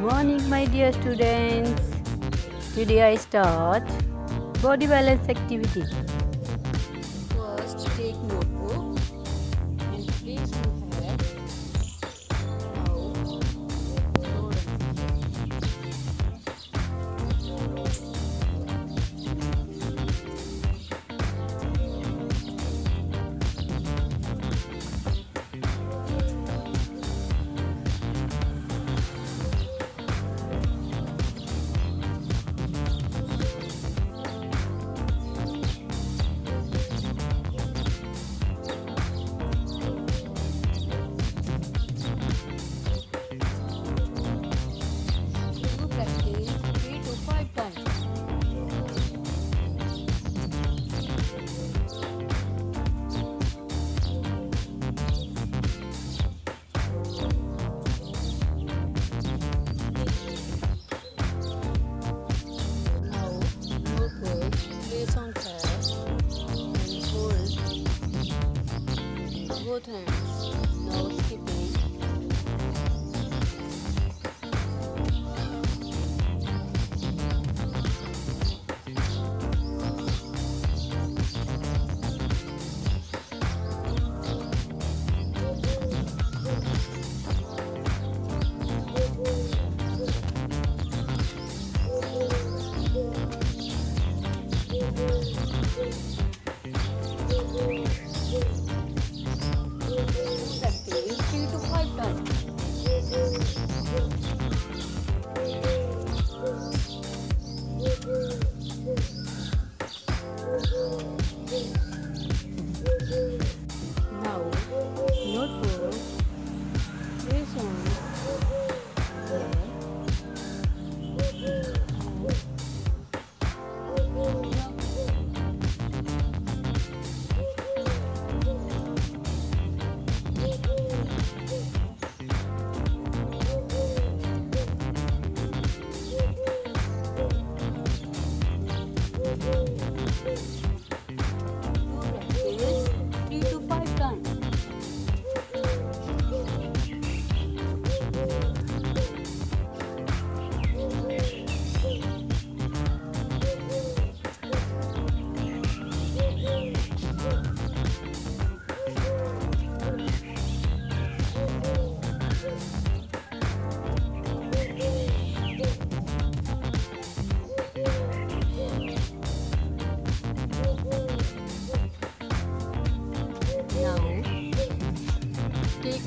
morning my dear students. Today I start body balance activity. Both hands. Now skipping. Yes.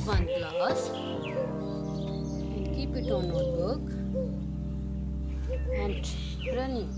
One glass and keep it on notebook and running.